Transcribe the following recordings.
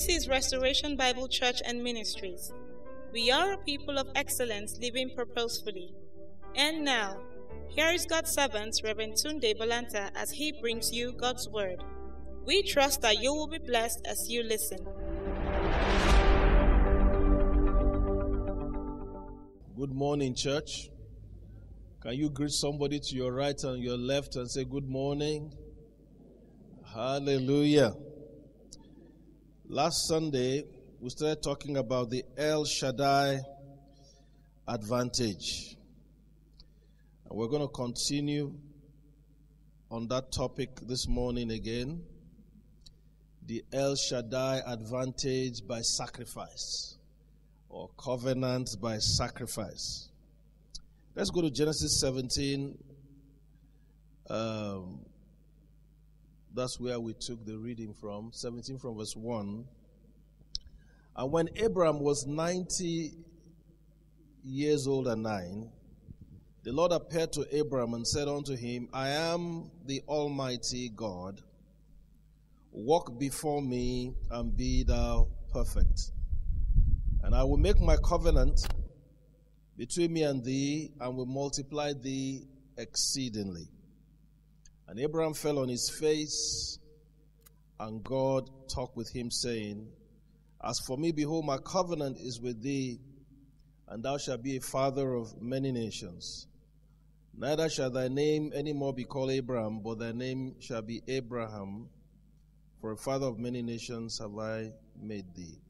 This is Restoration Bible Church and Ministries. We are a people of excellence living purposefully. And now, here is God's servant, Reverend Tunde Bolanta, as he brings you God's Word. We trust that you will be blessed as you listen. Good morning, church. Can you greet somebody to your right and your left and say, Good morning? Hallelujah. Last Sunday, we started talking about the El Shaddai advantage. And we're going to continue on that topic this morning again. The El Shaddai advantage by sacrifice or covenant by sacrifice. Let's go to Genesis 17. Um, that's where we took the reading from. 17 from verse 1. And when Abram was 90 years old and nine, the Lord appeared to Abram and said unto him, I am the Almighty God. Walk before me and be thou perfect. And I will make my covenant between me and thee, and will multiply thee exceedingly. And Abraham fell on his face, and God talked with him, saying, As for me, behold, my covenant is with thee, and thou shalt be a father of many nations. Neither shall thy name any more be called Abraham, but thy name shall be Abraham, for a father of many nations have I made thee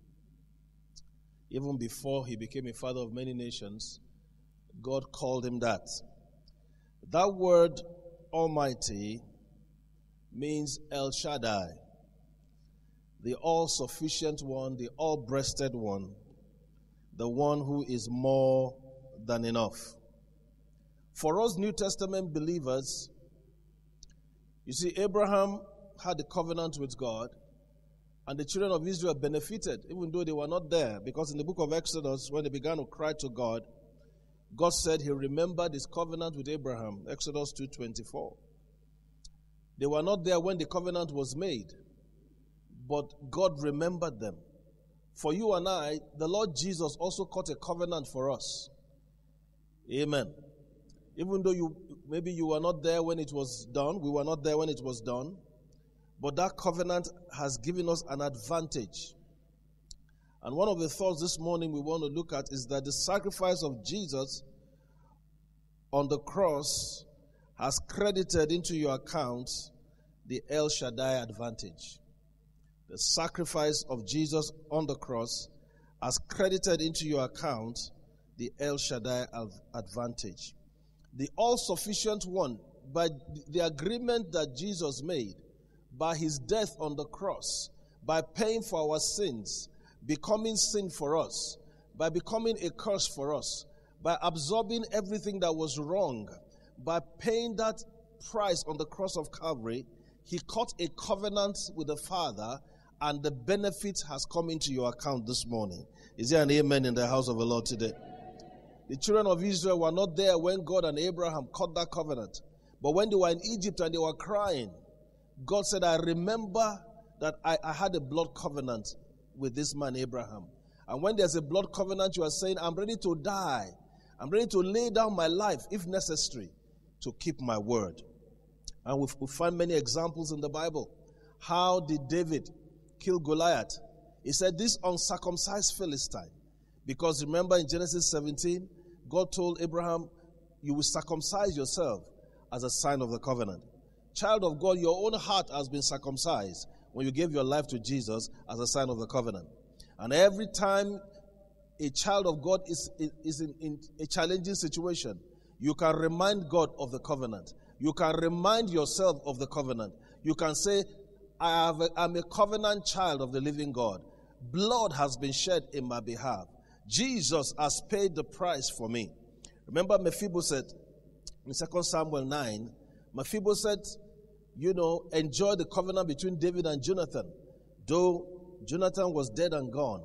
even before he became a father of many nations, God called him that. That word Almighty means El Shaddai, the all sufficient one, the all breasted one, the one who is more than enough. For us New Testament believers, you see, Abraham had a covenant with God, and the children of Israel benefited, even though they were not there. Because in the book of Exodus, when they began to cry to God, God said he remembered his covenant with Abraham. Exodus 2.24. They were not there when the covenant was made. But God remembered them. For you and I, the Lord Jesus also cut a covenant for us. Amen. Even though you maybe you were not there when it was done, we were not there when it was done. But that covenant has given us an advantage. And one of the thoughts this morning we want to look at is that the sacrifice of Jesus on the cross has credited into your account the El Shaddai advantage. The sacrifice of Jesus on the cross has credited into your account the El Shaddai advantage. The all sufficient one, by the agreement that Jesus made, by his death on the cross, by paying for our sins, becoming sin for us, by becoming a curse for us, by absorbing everything that was wrong, by paying that price on the cross of Calvary, he cut a covenant with the Father, and the benefit has come into your account this morning. Is there an amen in the house of the Lord today? The children of Israel were not there when God and Abraham cut that covenant. But when they were in Egypt and they were crying, God said, I remember that I, I had a blood covenant with this man, Abraham. And when there's a blood covenant, you are saying, I'm ready to die. I'm ready to lay down my life, if necessary, to keep my word. And we, find many examples in the Bible. How did David kill Goliath? He said, This uncircumcised Philistine. Because remember in Genesis 17, God told Abraham, You will circumcise yourself as a sign of the covenant. Child of God, your own heart has been circumcised when you gave your life to Jesus as a sign of the covenant. And every time a child of God is, is in, in a challenging situation, you can remind God of the covenant. You can remind yourself of the covenant. You can say, I have a, I'm a covenant child of the living God. Blood has been shed in my behalf. Jesus has paid the price for me. Remember Mephibosheth in 2 Samuel 9, Mephibosheth, you know, enjoy the covenant between David and Jonathan, though Jonathan was dead and gone.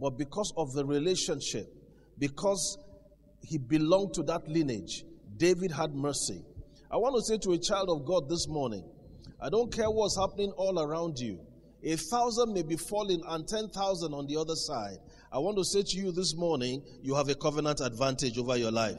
But because of the relationship, because he belonged to that lineage, David had mercy. I want to say to a child of God this morning, I don't care what's happening all around you. A thousand may be falling and 10,000 on the other side. I want to say to you this morning, you have a covenant advantage over your life.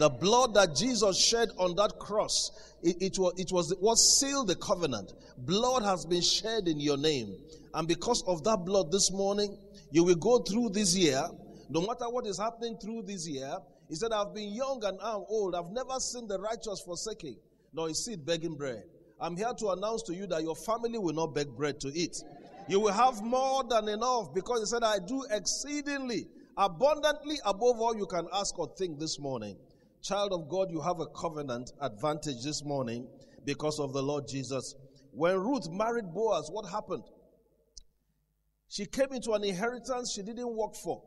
The blood that Jesus shed on that cross, it, it, was, it was what sealed the covenant. Blood has been shed in your name. And because of that blood this morning, you will go through this year, no matter what is happening through this year. He said, I've been young and I'm old. I've never seen the righteous forsaking, nor his seed begging bread. I'm here to announce to you that your family will not beg bread to eat. You will have more than enough because he said, I do exceedingly, abundantly above all you can ask or think this morning. Child of God, you have a covenant advantage this morning because of the Lord Jesus. When Ruth married Boaz, what happened? She came into an inheritance she didn't work for.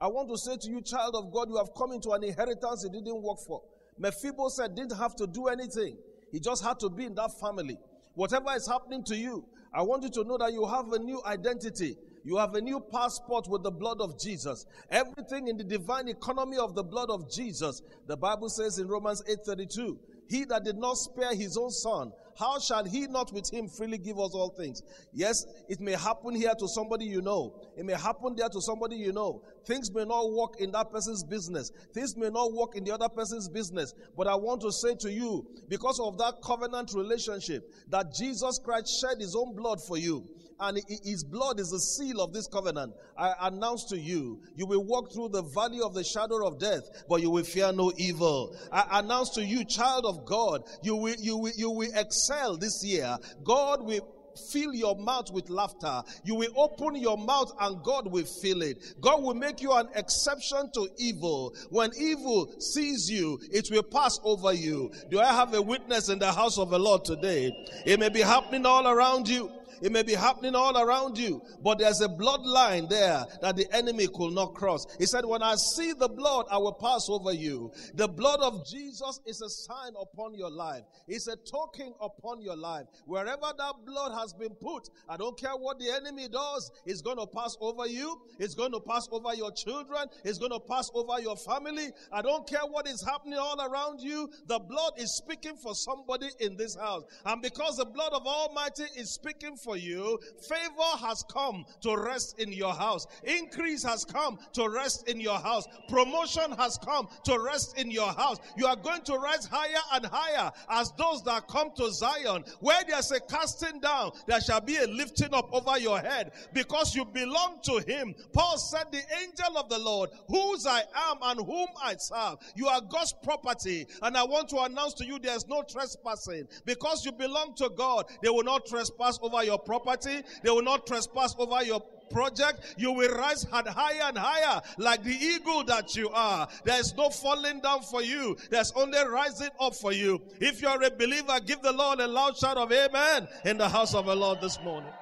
I want to say to you, child of God, you have come into an inheritance you didn't work for. Mephibosheth didn't have to do anything. He just had to be in that family. Whatever is happening to you, I want you to know that you have a new identity. You have a new passport with the blood of Jesus. Everything in the divine economy of the blood of Jesus. The Bible says in Romans 8:32, he that did not spare his own son, how shall he not with him freely give us all things? Yes, it may happen here to somebody you know. It may happen there to somebody you know. Things may not work in that person's business. Things may not work in the other person's business. But I want to say to you, because of that covenant relationship, that Jesus Christ shed his own blood for you and his blood is the seal of this covenant. I announce to you, you will walk through the valley of the shadow of death, but you will fear no evil. I announce to you, child of God, you will, you will, you will excel this year. God will fill your mouth with laughter. You will open your mouth and God will fill it. God will make you an exception to evil. When evil sees you, it will pass over you. Do I have a witness in the house of the Lord today? It may be happening all around you. It may be happening all around you, but there's a bloodline there that the enemy could not cross. He said, When I see the blood, I will pass over you. The blood of Jesus is a sign upon your life, it's a token upon your life. Wherever that blood has been put, I don't care what the enemy does, it's going to pass over you, it's going to pass over your children, it's going to pass over your family. I don't care what is happening all around you, the blood is speaking for somebody in this house. And because the blood of Almighty is speaking for you. Favor has come to rest in your house. Increase has come to rest in your house. Promotion has come to rest in your house. You are going to rise higher and higher as those that come to Zion. Where there's a casting down, there shall be a lifting up over your head because you belong to him. Paul said, The angel of the Lord, whose I am and whom I serve. You are God's property. And I want to announce to you there's no trespassing. Because you belong to God, they will not trespass over your property. They will not trespass over your project. You will rise higher and higher like the eagle that you are. There is no falling down for you. There's only rising up for you. If you're a believer, give the Lord a loud shout of amen in the house of the Lord this morning.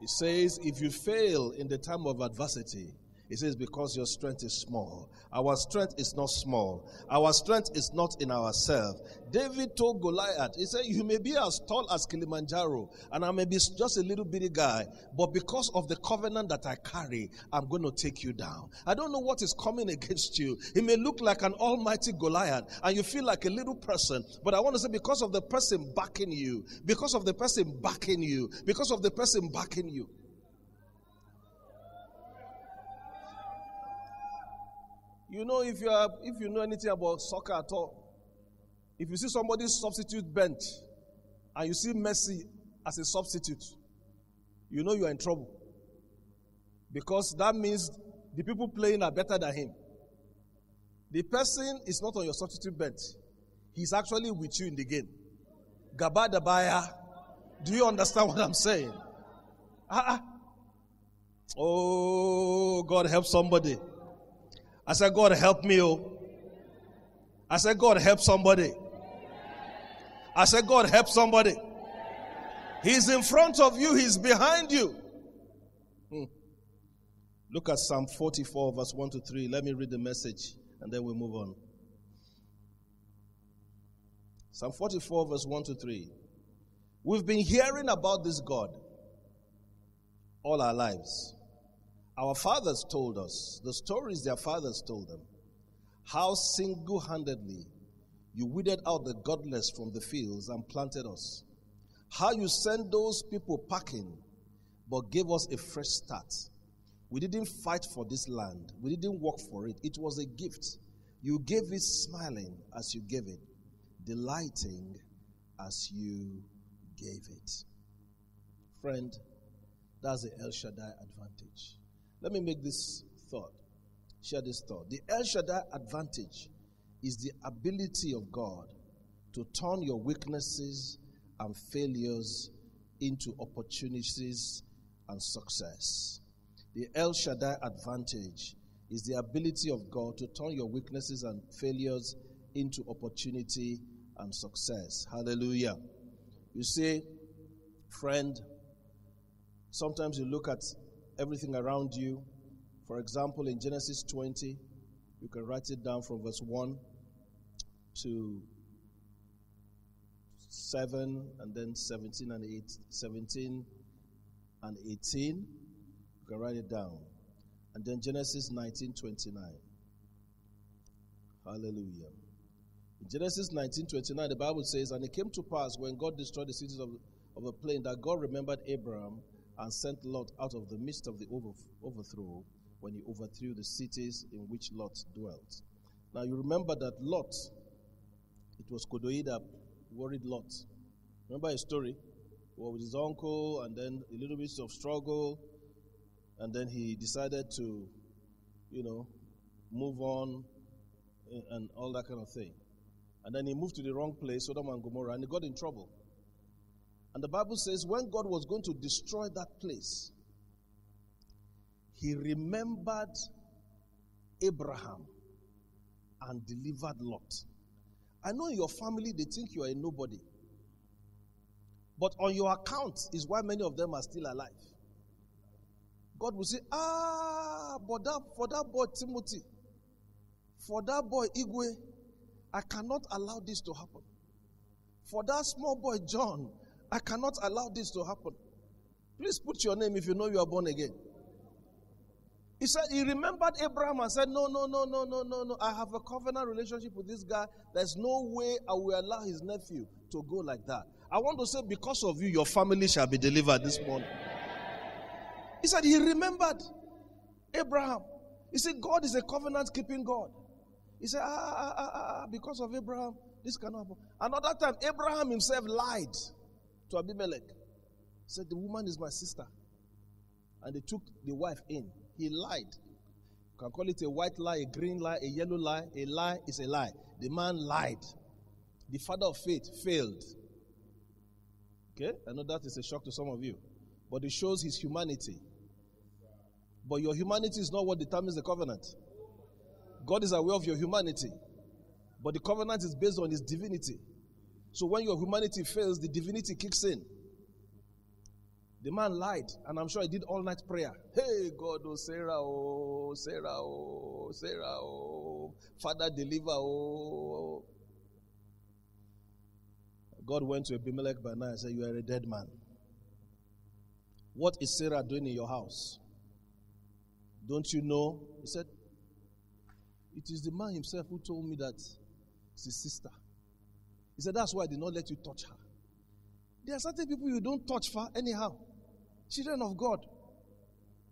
He says, if you fail in the time of adversity, he says, because your strength is small. Our strength is not small. Our strength is not in ourselves. David told Goliath, he said, You may be as tall as Kilimanjaro, and I may be just a little bitty guy, but because of the covenant that I carry, I'm going to take you down. I don't know what is coming against you. It may look like an almighty Goliath, and you feel like a little person, but I want to say, because of the person backing you, because of the person backing you, because of the person backing you. You know, if you are, if you know anything about soccer at all, if you see somebody substitute bench and you see Messi as a substitute, you know you are in trouble. Because that means the people playing are better than him. The person is not on your substitute bench. He's actually with you in the game. Gabadabaya. Do you understand what I'm saying? Ah, ah. Oh, God help somebody. I said, God help me. Oh. I said, God help somebody. I said, God help somebody. He's in front of you, He's behind you. Hmm. Look at Psalm 44, verse 1 to 3. Let me read the message and then we move on. Psalm 44, verse 1 to 3. We've been hearing about this God all our lives. Our fathers told us, the stories their fathers told them, how single handedly you weeded out the godless from the fields and planted us. How you sent those people packing, but gave us a fresh start. We didn't fight for this land, we didn't work for it. It was a gift. You gave it smiling as you gave it, delighting as you gave it. Friend, that's the El Shaddai advantage. Let me make this thought, share this thought. The El Shaddai advantage is the ability of God to turn your weaknesses and failures into opportunities and success. The El Shaddai advantage is the ability of God to turn your weaknesses and failures into opportunity and success. Hallelujah. You see, friend, sometimes you look at everything around you. For example, in Genesis 20, you can write it down from verse 1 to 7 and then 17 and 8 17 and 18 you can write it down. And then genesis 19 29 hallelujah. In genesis 19 29 the bible says and it came to pass when god destroyed the cities of, of the plain that god remembered abraham and sent lot out of the midst of the overthrow when he overthrew the cities in which lot dwelt now you remember that lot it was Kodoid that worried Lot. Remember his story? Well, with his uncle, and then a little bit of struggle, and then he decided to, you know, move on eh, and all that kind of thing. And then he moved to the wrong place, Sodom and Gomorrah, and he got in trouble. And the Bible says when God was going to destroy that place, he remembered Abraham and delivered Lot. I know in your family they think you are a nobody. But on your account is why many of them are still alive. God will say, Ah, but that, for that boy Timothy, for that boy Igwe, I cannot allow this to happen. For that small boy John, I cannot allow this to happen. Please put your name if you know you are born again. He said he remembered Abraham and said, No, no, no, no, no, no, no. I have a covenant relationship with this guy. There's no way I will allow his nephew to go like that. I want to say, because of you, your family shall be delivered this morning. He said he remembered Abraham. He said, God is a covenant keeping God. He said, ah, ah, ah, ah, because of Abraham, this cannot happen. Another time, Abraham himself lied to Abimelech. Said, The woman is my sister. And they took the wife in. He lied. You can call it a white lie, a green lie, a yellow lie. A lie is a lie. The man lied. The father of faith failed. Okay? I know that is a shock to some of you. But it shows his humanity. But your humanity is not what determines the covenant. God is aware of your humanity. But the covenant is based on his divinity. So when your humanity fails, the divinity kicks in. The man lied, and I'm sure he did all night prayer. Hey, God, oh, Sarah, oh, Sarah, oh, Sarah, oh, Father, deliver, oh. God went to Abimelech by night and said, You are a dead man. What is Sarah doing in your house? Don't you know? He said, It is the man himself who told me that it's his sister. He said, That's why I did not let you touch her. There are certain people you don't touch for anyhow. Children of God.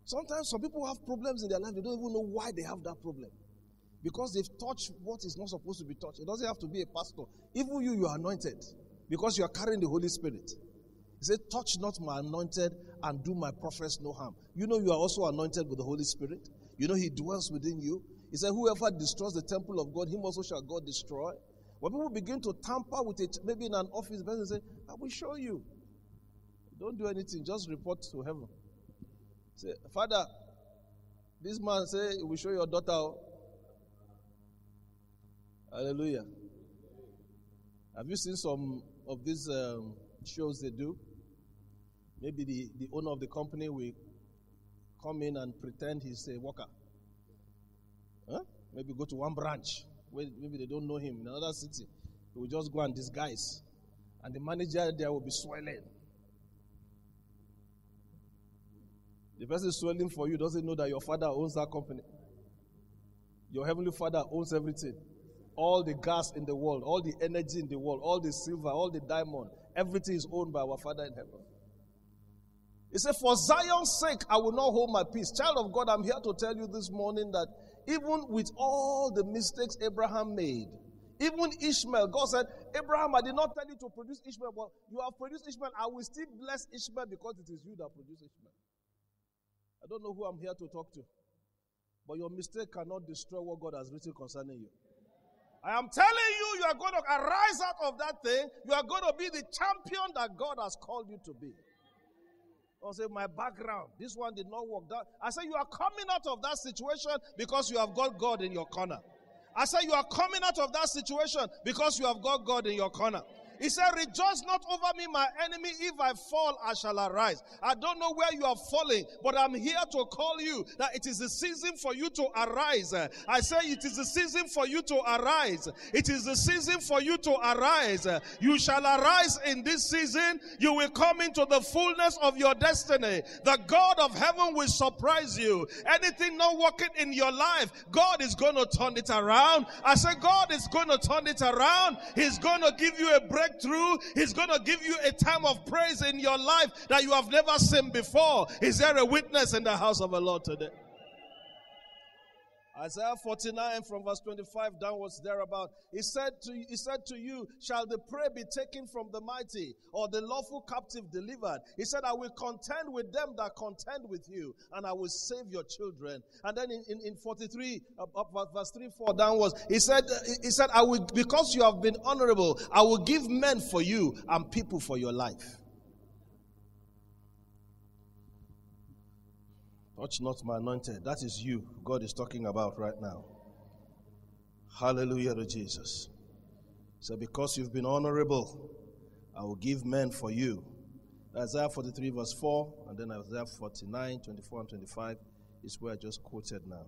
Sometimes some people have problems in their life, they don't even know why they have that problem. Because they've touched what is not supposed to be touched. It doesn't have to be a pastor. Even you, you are anointed because you are carrying the Holy Spirit. He said, Touch not my anointed and do my prophets no harm. You know, you are also anointed with the Holy Spirit. You know, He dwells within you. He said, Whoever destroys the temple of God, him also shall God destroy. When people begin to tamper with it, maybe in an office, person say, I will show you. Don't do anything, just report to heaven. Say, Father, this man say we show your daughter. Hallelujah. Have you seen some of these um, shows they do? Maybe the, the owner of the company will come in and pretend he's a worker. Huh? Maybe go to one branch maybe they don't know him in another city. He will just go and disguise. And the manager there will be swelling. The person swelling for you doesn't know that your father owns that company. Your heavenly father owns everything. All the gas in the world, all the energy in the world, all the silver, all the diamond, Everything is owned by our Father in heaven. He said, For Zion's sake, I will not hold my peace. Child of God, I'm here to tell you this morning that even with all the mistakes Abraham made, even Ishmael, God said, Abraham, I did not tell you to produce Ishmael, but you have produced Ishmael. I will still bless Ishmael because it is you that produced Ishmael. I don't know who I'm here to talk to, but your mistake cannot destroy what God has written concerning you. I am telling you, you are going to arise out of that thing. You are going to be the champion that God has called you to be. I'll say, my background, this one did not work. That I say, you are coming out of that situation because you have got God in your corner. I say, you are coming out of that situation because you have got God in your corner. He said, Rejoice not over me, my enemy. If I fall, I shall arise. I don't know where you are falling, but I'm here to call you that it is the season for you to arise. I say it is the season for you to arise. It is the season for you to arise. You shall arise in this season. You will come into the fullness of your destiny. The God of heaven will surprise you. Anything not working in your life, God is going to turn it around. I say, God is going to turn it around. He's going to give you a break breakthrough. He's going to give you a time of praise in your life that you have never seen before. Is there a witness in the house of the Lord today? Isaiah 49 from verse 25 downwards thereabout. He said to he said to you, shall the prey be taken from the mighty or the lawful captive delivered? He said, I will contend with them that contend with you and I will save your children. And then in, in, in 43, uh, verse 3, 4 downwards, he said, he said, I will, because you have been honorable, I will give men for you and people for your life. Touch not my anointed. That is you, God is talking about right now. Hallelujah to Jesus. So, because you've been honorable, I will give men for you. Isaiah 43, verse 4, and then Isaiah 49, 24, and 25 is where I just quoted now.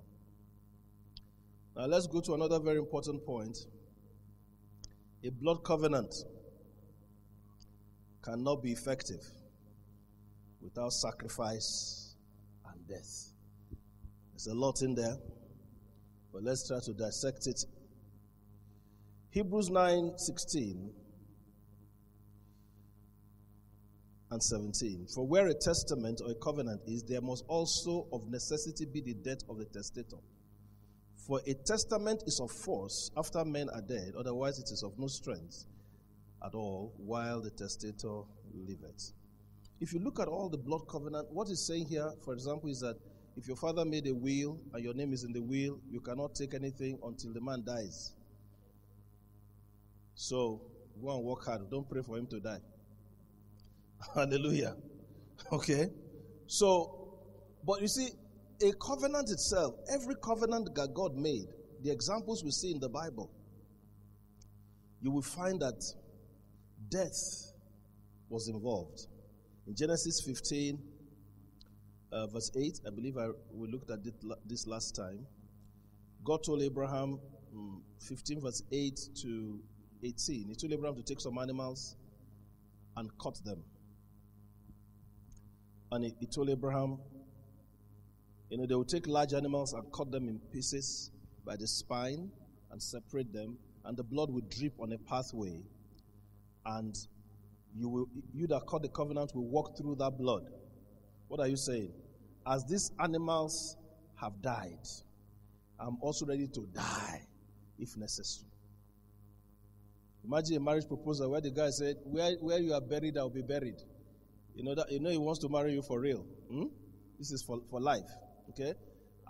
Now, let's go to another very important point. A blood covenant cannot be effective without sacrifice death. There's a lot in there, but let's try to dissect it. Hebrews 9 16 and 17. For where a testament or a covenant is, there must also of necessity be the death of the testator. For a testament is of force after men are dead, otherwise it is of no strength at all while the testator liveth. If you look at all the blood covenant, what is saying here, for example, is that if your father made a will and your name is in the will, you cannot take anything until the man dies. So go and work hard. Don't pray for him to die. Hallelujah. Okay? So, but you see, a covenant itself, every covenant that God made, the examples we see in the Bible, you will find that death was involved. In Genesis 15, uh, verse 8, I believe I, we looked at this last time. God told Abraham, um, 15 verse 8 to 18, he told Abraham to take some animals and cut them. And he, he told Abraham, you know, they will take large animals and cut them in pieces by the spine and separate them, and the blood will drip on a pathway. And you will you that cut the covenant will walk through that blood. What are you saying? As these animals have died, I'm also ready to die if necessary. Imagine a marriage proposal where the guy said, Where, where you are buried, I'll be buried. You know that you know he wants to marry you for real. Hmm? This is for, for life. Okay?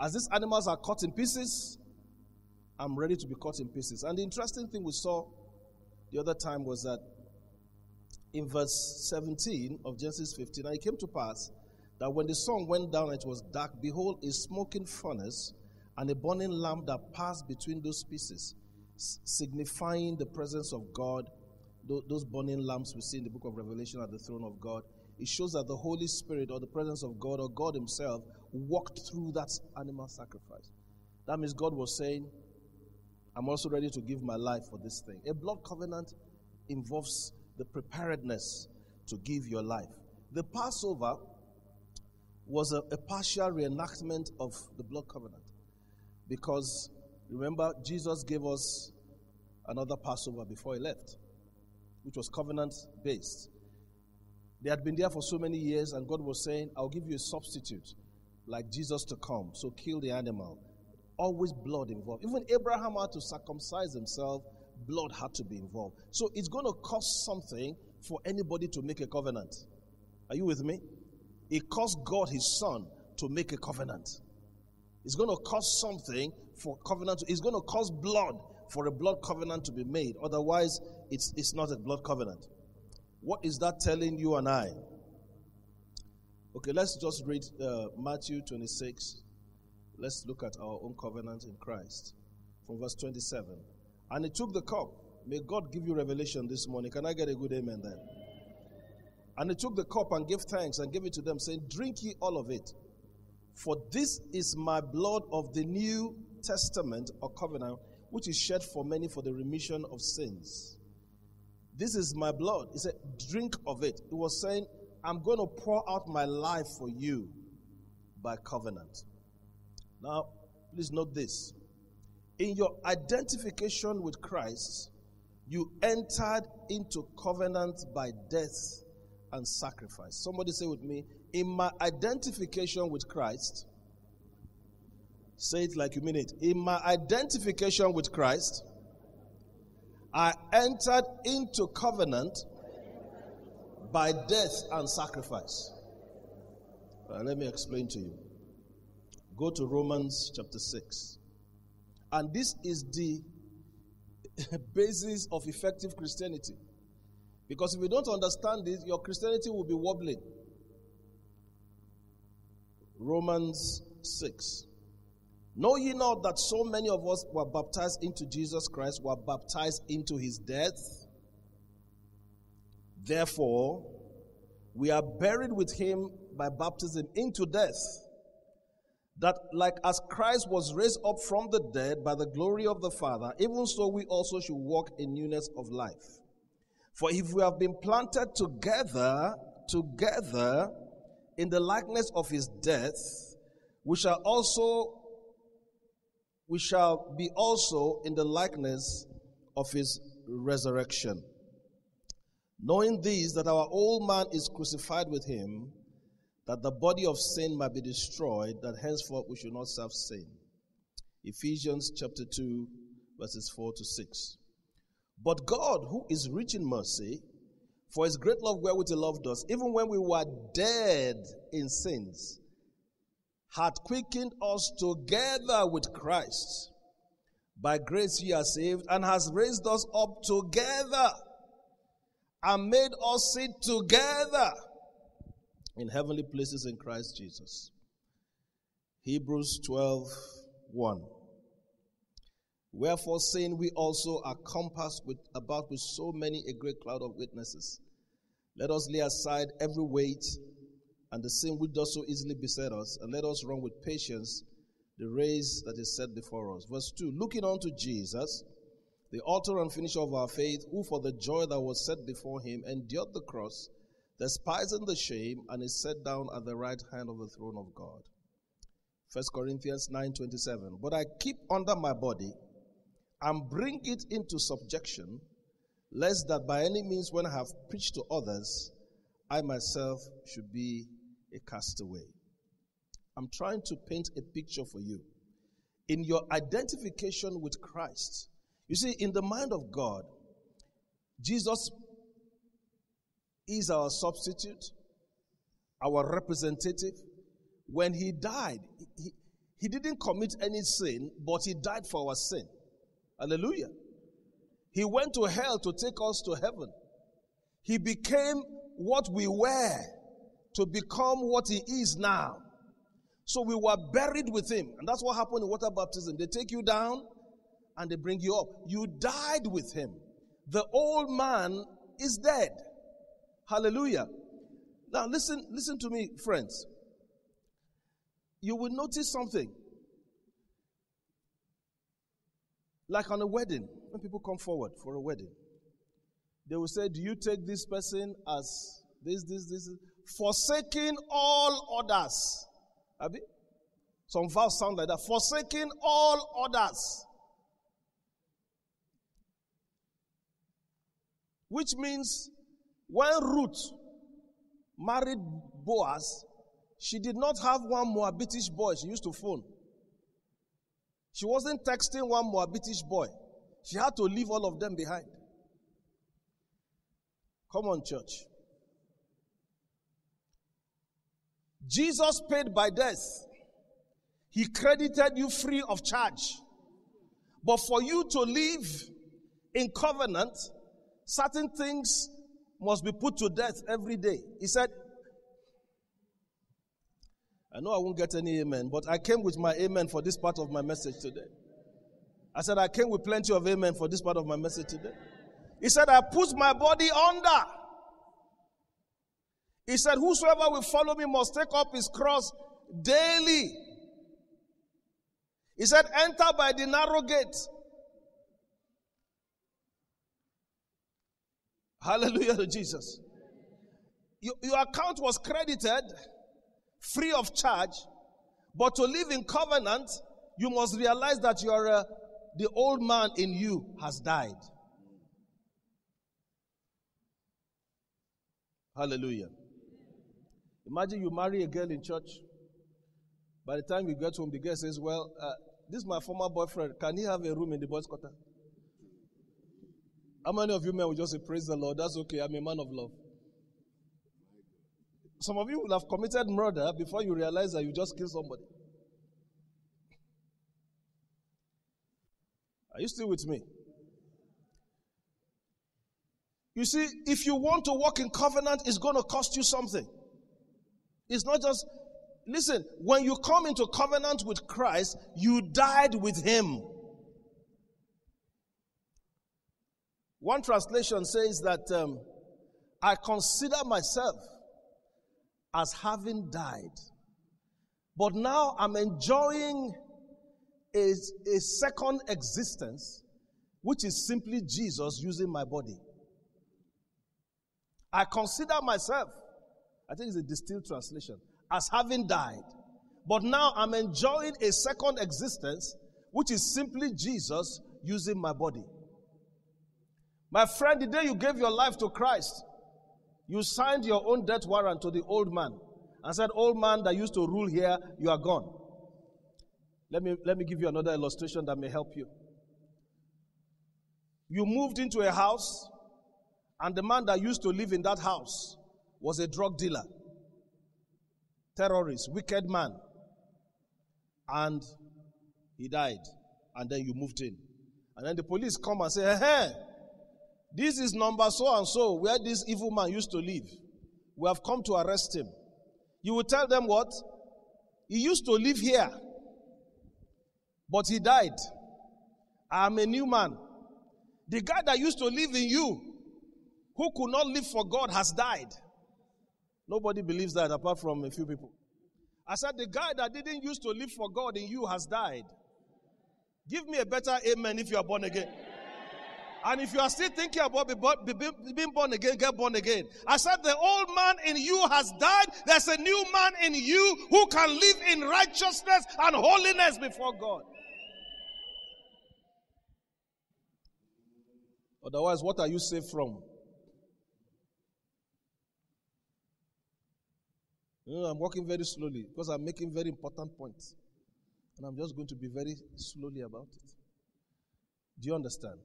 As these animals are cut in pieces, I'm ready to be cut in pieces. And the interesting thing we saw the other time was that in verse 17 of Genesis 15, and it came to pass that when the sun went down and it was dark, behold, a smoking furnace and a burning lamp that passed between those pieces, signifying the presence of God. Those burning lamps we see in the book of Revelation at the throne of God. It shows that the Holy Spirit or the presence of God or God Himself walked through that animal sacrifice. That means God was saying, I'm also ready to give my life for this thing. A blood covenant involves the preparedness to give your life. The Passover was a, a partial reenactment of the blood covenant because remember, Jesus gave us another Passover before he left. which was covenant based. They had been there for so many years, and God was saying, I'll give you a substitute, like Jesus to come. So kill the animal. Always blood involved. Even Abraham had to circumcise himself, blood had to be involved. So it's going to cost something for anybody to make a covenant. Are you with me? It cost God his son to make a covenant. It's going to cost something for covenant. It's going to cost blood for a blood covenant to be made. Otherwise, it's, it's not a blood covenant. What is that telling you and I? Okay, let's just read uh, Matthew 26. Let's look at our own covenant in Christ from verse 27. And he took the cup. May God give you revelation this morning. Can I get a good amen then? And he took the cup and gave thanks and gave it to them, saying, Drink ye all of it. For this is my blood of the New Testament or covenant, which is shed for many for the remission of sins. This is my blood. He said, Drink of it. He was saying, I'm going to pour out my life for you by covenant. Now, please note this. In your identification with Christ, you entered into covenant by death and sacrifice. Somebody say with me, in my identification with Christ, say it like you mean it. In my identification with Christ, I entered into covenant by death and sacrifice. let me explain to you. Go to Romans chapter 6. And this is the basis of effective Christianity. Because if you don't understand this, your Christianity will be wobbling. Romans 6. Know ye not that so many of us were baptized into Jesus Christ, were baptized into his death? Therefore, we are buried with him by baptism into death. That like as Christ was raised up from the dead by the glory of the Father, even so we also should walk in newness of life. For if we have been planted together, together in the likeness of his death, we shall also we shall be also in the likeness of his resurrection. Knowing this, that our old man is crucified with him, that the body of sin might be destroyed, that henceforth we should not serve sin. Ephesians chapter 2, verses 4 to 6. But God, who is rich in mercy, for his great love wherewith he loved us, even when we were dead in sins, had quickened us together with Christ. By grace ye are saved, and has raised us up together and made us sit together in heavenly places in Christ Jesus. Hebrews 12 1. Wherefore, saying we also are compassed with, about with so many a great cloud of witnesses, let us lay aside every weight and the sin which does so easily beset us, and let us run with patience the race that is set before us. Verse 2 Looking unto Jesus, the author and finisher of our faith, who for the joy that was set before him endured the cross, despising the shame, and is set down at the right hand of the throne of God. 1 Corinthians 9:27 But I keep under my body and bring it into subjection, lest that by any means when I have preached to others, I myself should be a castaway. I'm trying to paint a picture for you. In your identification with Christ, you see, in the mind of God, Jesus is our substitute, our representative. When he died, he, he didn't commit any sin, but he died for our sin. Hallelujah. He went to hell to take us to heaven. He became what we were to become what he is now. So we were buried with him. And that's what happened in water baptism. They take you down and they bring you up. You died with him. The old man is dead. Hallelujah. Now listen, listen to me, friends. You will notice something. Like on a wedding, when people come forward for a wedding, they will say, Do you take this person as this, this, this? forsaking all others. Abi? Some vows sound like that. Forsaking all others. Which means when Ruth married Boaz, she did not have one Moabitish boy she used to phone. She wasn't texting one Moabitish boy. She had to leave all of them behind. Come on, church. Jesus paid by death. He credited you free of charge. But for you to live in covenant, certain things must be put to death every day. He said, I know I won't get any amen, but I came with my amen for this part of my message today. I said, I came with plenty of amen for this part of my message today. He said, I put my body under. He said, Whosoever will follow me must take up his cross daily. He said, Enter by the narrow gate. Hallelujah to Jesus. Your, account was credited free of charge, but to live in covenant, you must realize that you uh, the old man in you has died. Hallelujah. Imagine you marry a girl in church. By the time you get home, the girl says, Well, uh, this is my former boyfriend. Can he have a room in the boys' quarter? How many of you men will just say, Praise the Lord? That's okay. I'm a man of love. Some of you will have committed murder before you realize that you just killed somebody. Are you still with me? You see, if you want to walk in covenant, it's going to cost you something. It's not just, listen, when you come into covenant with Christ, you died with Him. One translation says that um, I consider myself as having died. But now I'm enjoying a, a second existence, which is simply Jesus using my body. I consider myself, I think it's a distilled translation, as having died. But now I'm enjoying a second existence, which is simply Jesus using my body. My friend, the day you gave your life to Christ, you signed your own death warrant to the old man and said, Old man that used to rule here, you are gone. Let me, let me give you another illustration that may help you. You moved into a house, and the man that used to live in that house was a drug dealer, terrorist, wicked man. And he died. And then you moved in. And then the police come and say, hey, this is number so and so where this evil man used to live. We have come to arrest him. You will tell them what? He used to live here, but he died. I am a new man. The guy that used to live in you, who could not live for God, has died. Nobody believes that apart from a few people. I said, the guy that didn't used to live for God in you has died. Give me a better amen if you are born again. And if you are still thinking about being born again, get born again. I said the old man in you has died. There's a new man in you who can live in righteousness and holiness before God. Otherwise, what are you saved from? You know, I'm walking very slowly because I'm making very important points. And I'm just going to be very slowly about it. Do you understand?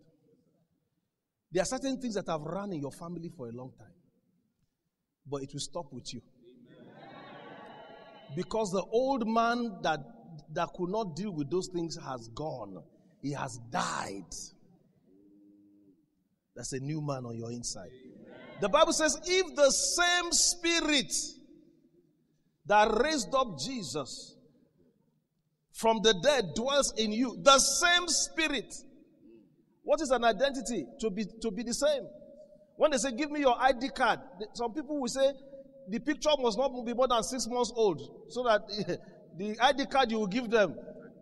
There are certain things that have run in your family for a long time, but it will stop with you. Because the old man that, that could not deal with those things has gone, he has died. That's a new man on your inside. The Bible says, if the same spirit that raised up Jesus from the dead dwells in you, the same spirit what is an identity? To be, to be the same. When they say, give me your ID card, some people will say, the picture must not be more than six months old, so that the ID card you will give them,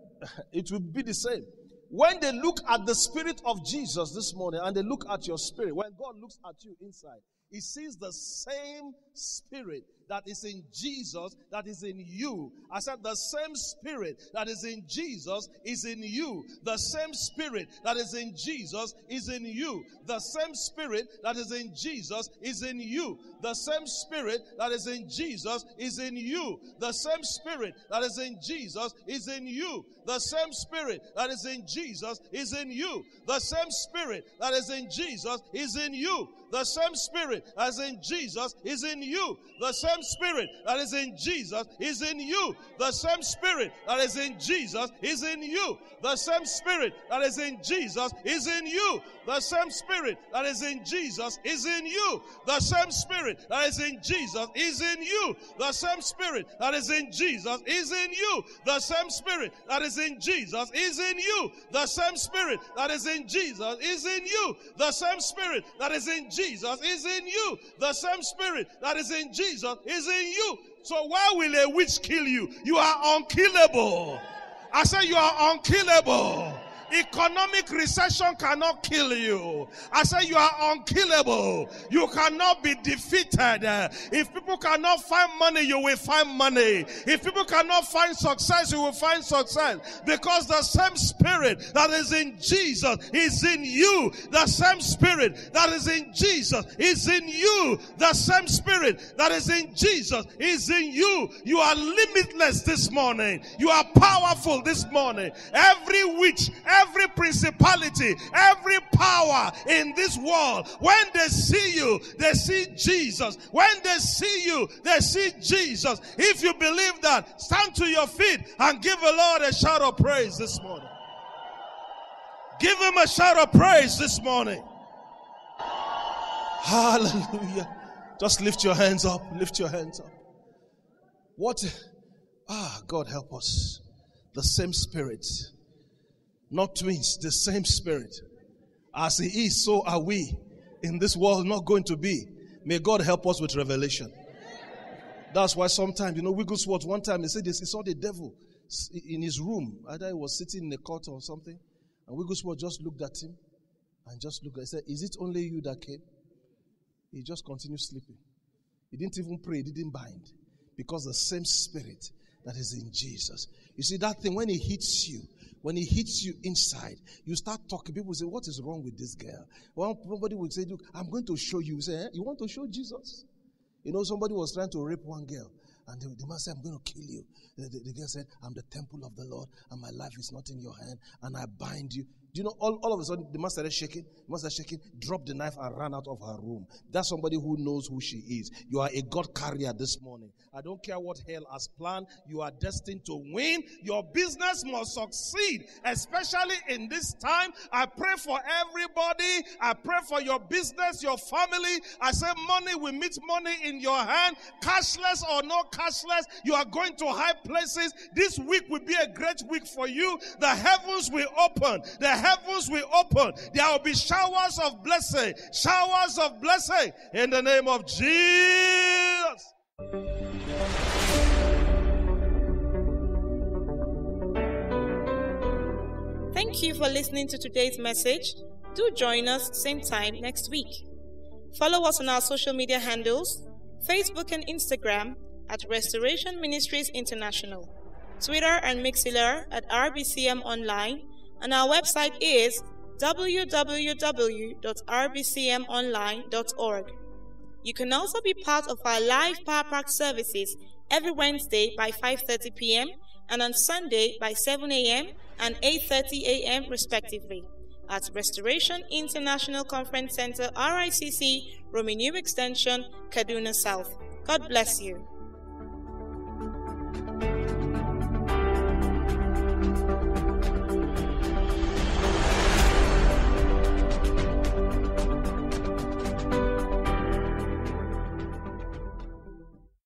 it will be the same. When they look at the spirit of Jesus this morning and they look at your spirit, when God looks at you inside, he sees the same spirit that is in Jesus that is in you. I said, the same spirit that is in Jesus is in you. The same spirit that is in Jesus is in you. The same spirit that is in Jesus is in you. The same spirit that is in Jesus is in you. The same spirit that is in Jesus is in you. The same spirit that is in Jesus is in you. The same spirit that is in Jesus is in you. The same spirit as in Jesus is in you. The same spirit that is in Jesus is in you. The same spirit that is in Jesus is in you. The same spirit that is in Jesus is in you. The same spirit that is in Jesus is in you. The same spirit that is in Jesus is in you. The same spirit that is in Jesus is in you. The same spirit that is in Jesus is in you. The same spirit that is in Jesus is in you. The same spirit that is in Jesus is in you. The same spirit that is in Jesus is in you. So why will a witch kill you? You are unkillable. I say you are unkillable. Economic recession cannot kill you. I say you are unkillable. You cannot be defeated. If people cannot find money, you will find money. If people cannot find success, you will find success. Because the same spirit that is in Jesus is in you. The same spirit that is in Jesus is in you. The same spirit that is in Jesus is in you. You are limitless this morning. You are powerful this morning. Every witch, every principality, every power in this world, when they see you, they see Jesus. When they see you, they see Jesus. If you believe that, stand to your feet and give the Lord a shout of praise this morning. Give him a shout of praise this morning. Hallelujah. Just lift your hands up. Lift your hands up. What? Ah, God help us. The same spirit not twins, the same spirit. As he is, so are we in this world not going to be. May God help us with revelation. That's why sometimes, you know, Wigglesworth, one time he said this, he saw the devil in his room. Either he was sitting in a court or something. And Wigglesworth just looked at him and just looked. He said, Is it only you that came? He just continued sleeping. He didn't even pray, he didn't bind. Because the same spirit that is in Jesus. You see, that thing, when it hits you, when it hits you inside, you start talking. People say, What is wrong with this girl? Well, somebody would say, Look, I'm going to show you. you say, eh? You want to show Jesus? You know, somebody was trying to rape one girl. And the, the man said, I'm going to kill you. The, the, the, girl said, I'm the temple of the Lord, and my life is not in your hand, and I bind you. Do you know, all, all of a sudden, the man started shaking, the man started shaking, dropped the knife, and ran out of her room. That's somebody who knows who she is. You are a God carrier this morning. I don't care what hell has planned, you are destined to win. Your business must succeed, especially in this time. I pray for everybody. I pray for your business, your family. I say, money will meet money in your hand, cashless or no cashless. You are going to high places. This week will be a great week for you. The heavens will open. The heavens will open. There will be showers of blessing, showers of blessing in the name of Jesus. Thank you for listening to today's message. Do join us same time next week. Follow us on our social media handles Facebook and Instagram at Restoration Ministries International, Twitter and Mixlr at RBCM Online, and our website is www.rbcmonline.org. You can also be part of our live Power Pack services every Wednesday by 5:30 p.m. and on Sunday by 7 a.m. and 8:30 a.m. respectively at Restoration International Conference Center RICC Romeo Extension Kaduna South. God bless you.